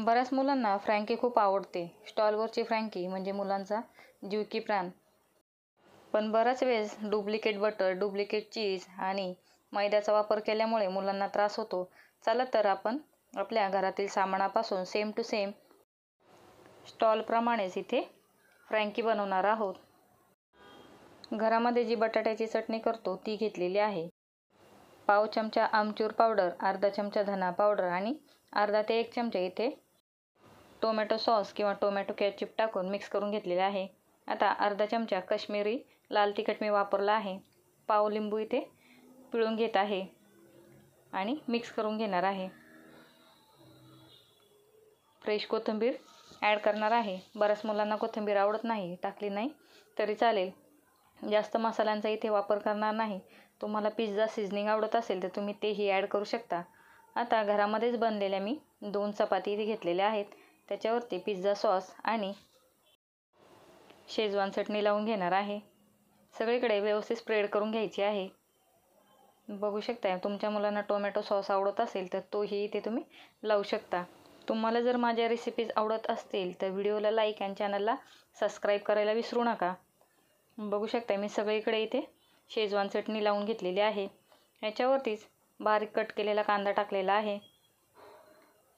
बऱ्याच मुलांना फ्रँकी खूप आवडते. स्टॉलवरची फ्रँकी म्हणजे मुलांचा जीव की प्राण. पण बराच वेळेस डुप्लिकेट बटर डुप्लिकेट चीज आणि मैद्याचा वापर केल्यामुळे मुलांना त्रास होतो. चला तर आपण आपल्या घरातील सामानापासून सेम टू सेम स्टॉलप्रमाणेच इथे फ्रँकी बनवणार आहोत. घरामध्ये जी बटाट्याची चटणी करतो ती घेतलेली आहे. पाव चमचा आमचूर पावडर अर्धा चमचा धना पावडर आणि अर्धा ते एक चमचा इथे टोमॅटो सॉस किंवा टोमॅटो कॅचअप टाकून मिक्स करून घेतलेले आहे. आता अर्धा चमचा कश्मीरी लाल तिखट मी वापरला आहे. पाव लिंबू इथे पिळून घेत आहे आणि मिक्स करून घेणार आहे. फ्रेश कोथिंबीर ॲड करणार आहे. बऱ्याच मुलांना कोथिंबीर आवडत नाही टाकली नाही तरी चालेल. जास्त मसाल्यांचा इथे वापर करणार नाही. तुम्हाला पिझ्झा सिझनिंग आवडत असेल तर तुम्ही तेही ॲड करू शकता. आता घरामध्येच बनलेल्या मी दोन चपाती इथे घेतलेल्या आहेत. त्याच्यावरती पिझ्झा सॉस आणि शेजवान चटणी लावून घेणार आहे. सगळीकडे व्यवस्थित स्प्रेड करून घ्यायची आहे. बघू शकता तुमच्या मुलांना टोमॅटो सॉस आवडत असेल तर तोही इथे तुम्ही लावू शकता. तुम्हाला जर माझ्या रेसिपीज आवडत असतील तर व्हिडिओला लाईक आणि चॅनलला सबस्क्राईब करायला विसरू नका. बघू शकता मी सगळीकडे इथे शेजवान चटणी लावून घेतलेली आहे. याच्यावरतीच बारीक कट केलेला कांदा टाकलेला आहे.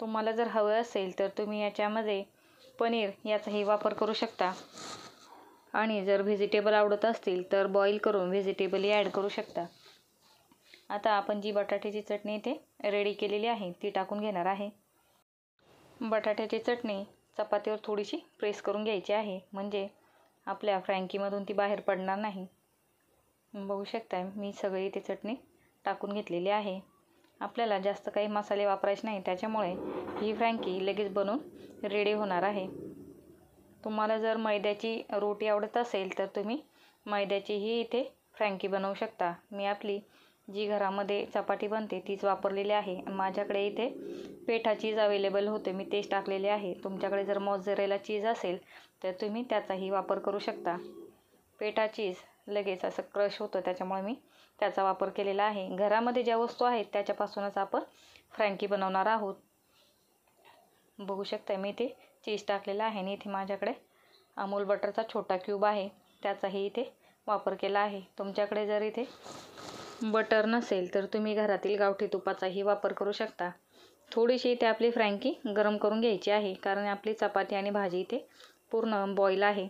तुम्हाला जर हवं असेल तर तुम्ही याच्यामध्ये पनीर याचाही वापर करू शकता. आणि जर व्हेजिटेबल आवडत असतील तर बॉईल करून व्हेजिटेबलही ॲड करू शकता. आता आपण जी बटाट्याची चटणी इथे रेडी केलेली आहे ती टाकून घेणार आहे. बटाट्याची चटणी चपातीवर थोडीशी प्रेस करून घ्यायची आहे. म्हणजे आपल्या फ्रँकीमधून ती बाहेर पडणार नाही. बघू शकता मी सगळी इथे चटणी टाकून घेतलेली आहे. आपल्याला जास्त काही मसाले वापरायचे नाही. त्याच्यामुळे ही फ्रँकी लगेच बनवून रेडी होणार आहे. तुम्हाला जर मैद्याची रोटी आवडत असेल तर तुम्ही मैद्याचीही इथे फ्रँकी बनवू शकता. मी आपली जी घरामध्ये चपाती बनते तीच वापरलेली आहे. माझ्याकडे इथे पेठा चीज अवेलेबल होते. मी तेच टाकलेले आहे. तुमच्याकडे जर मॉझरेला चीज असेल तर तुम्ही त्याचाही वापर करू शकता. पेठा चीज लगेच असं क्रश होतं त्याच्यामुळे मी त्याचा वापर केलेला आहे. घरामध्ये ज्या वस्तू आहेत त्याच्यापासूनच आपण फ्रँकी बनवणार आहोत. बघू शकता मी इथे चीज टाकलेला आहे आणि इथे माझ्याकडे अमूल बटरचा छोटा क्यूब आहे. त्याचाही इथे वापर केला आहे. तुमच्याकडे जर इथे बटर नसेल तर तुम्ही घरातील गावठी तुपाचाही वापर करू शकता. थोडीशी इथे आपली फ्रँकी गरम करून घ्यायची आहे कारण आपली चपाती आणि भाजी इथे पूर्ण बॉईल आहे.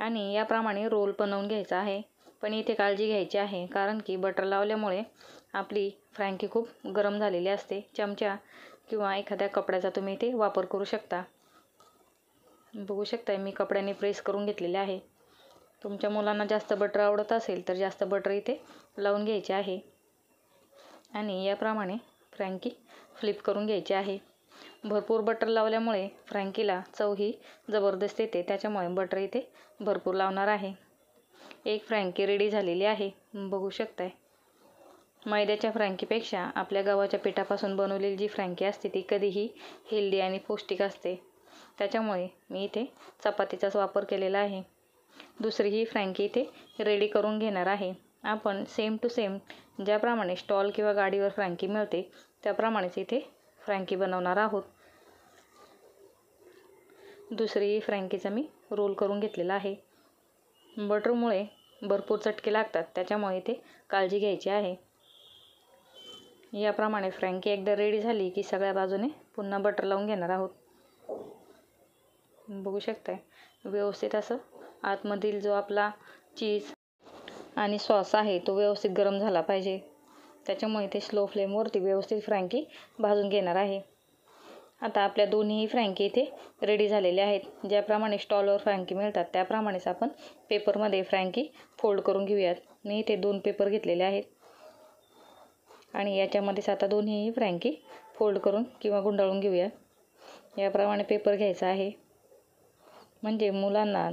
आणि याप्रमाणे रोल बनवून घ्यायचा आहे. पण इथे काळजी घ्यायची आहे कारण की बटर लावल्यामुळे आपली फ्रँकी खूप गरम झालेली असते. चमचा किंवा एखाद्या कपड्याचा तुम्ही इथे वापर करू शकता. बघू शकता मी कपड्याने प्रेस करून घेतलेले आहे. तुमच्या मुलांना जास्त बटर आवडत असेल तर जास्त बटर इथे लावून घ्यायचे आहे. आणि याप्रमाणे फ्रँकी फ्लिप करून घ्यायची आहे. भरपूर बटर लावल्यामुळे फ्रँकीला चव ही जबरदस्त येते. त्याच्यामुळे बटर इथे भरपूर लावणार आहे. एक फ्रँकी रेडी झालेली आहे. बघू शकताय. मैद्याच्या फ्रँकीपेक्षा आपल्या गव्हाच्या पिठापासून बनवलेली जी फ्रँकी असते ती कधीही हेल्दी आणि पौष्टिक असते. त्याच्यामुळे मी इथे चपातीचाच वापर केलेला आहे. दुसरी ही फ्रँकी इथे रेडी करून घेणार आहे. आपण सेम टू सेम ज्याप्रमाणे स्टॉल किंवा गाडीवर फ्रँकी मिळते त्याप्रमाणेच इथे फ्रँकी बनवणार आहोत. दुसरी फ्रँकीचा मी रोल करून घेतलेला आहे. बटरमुळे भरपूर चटके लागतात त्याच्यामुळे इथे काळजी घ्यायची आहे. याप्रमाणे फ्रँकी एकदा रेडी झाली की सगळ्या बाजूने पुन्हा बटर लावून घेणार आहोत. बघू शकताय व्यवस्थित असं आतमधील जो आपला चीज आणि सॉस आहे तो व्यवस्थित गरम झाला पाहिजे. त्याच्यामुळे ते स्लो फ्लेमवरती व्यवस्थित फ्रँकी भाजून घेणार आहे. आता आपल्या दोन्हीही फ्रँकी इथे रेडी झालेल्या आहेत. ज्याप्रमाणे स्टॉलवर फ्रँकी मिळतात त्याप्रमाणेच आपण पेपरमध्ये फ्रँकी फोल्ड करून घेऊयात. मी इथे दोन पेपर घेतलेले आहेत. आणि याच्यामध्येच आता दोन्हीही फ्रँकी फोल्ड करून किंवा गुंडाळून घेऊयात. याप्रमाणे पेपर घ्यायचा आहे. म्हणजे मुलांना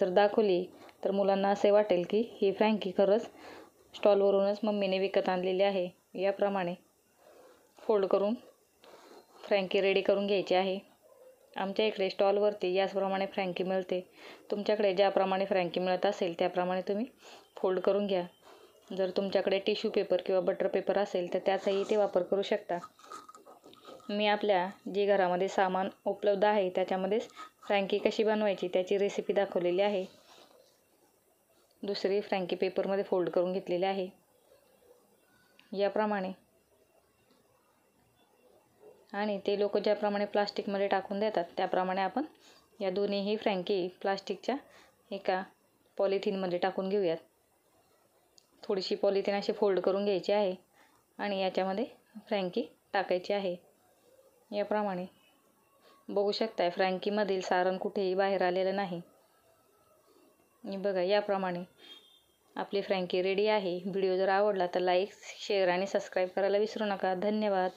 जर दाखवली तर मुलांना असे वाटेल की ही फ्रँकी खरंच स्टॉलवरूनच मम्मीने विकत आणलेली आहे. याप्रमाणे फोल्ड करून फ्रँकी रेडी करून घ्यायची आहे. आमच्या इकडे स्टॉलवरती याचप्रमाणे फ्रँकी मिळते. तुमच्याकडे ज्याप्रमाणे फ्रँकी मिळत असेल त्याप्रमाणे तुम्ही फोल्ड करून घ्या. जर तुमच्याकडे टिश्यू पेपर किंवा बटर पेपर असेल तर त्याचाही ते वापर करू शकता. मी आपल्या जे घरामध्ये सामान उपलब्ध आहे त्याच्यामध्येच फ्रँकी कशी बनवायची त्याची रेसिपी दाखवलेली आहे. दुसरी फ्रँकी पेपरमध्ये फोल्ड करून घेतलेली आहे. याप्रमाणे. आणि ते लोक ज्याप्रमाणे प्लास्टिकमध्ये टाकून देतात त्याप्रमाणे आपण या दोन्हीही फ्रँकी प्लास्टिकच्या एका पॉलिथिनमध्ये टाकून घेऊयात. थोडीशी पॉलिथिन अशी फोल्ड करून घ्यायची आहे आणि याच्यामध्ये फ्रँकी टाकायची आहे. याप्रमाणे. बघू शकताय फ्रँकीमधील सारण कुठेही बाहेर आलेलं नाही. बघा याप्रमाणे आपली फ्रँकी रेडी आहे. व्हिडिओ जर आवडला तर लाईक शेअर आणि सबस्क्राईब करायला विसरू नका. धन्यवाद.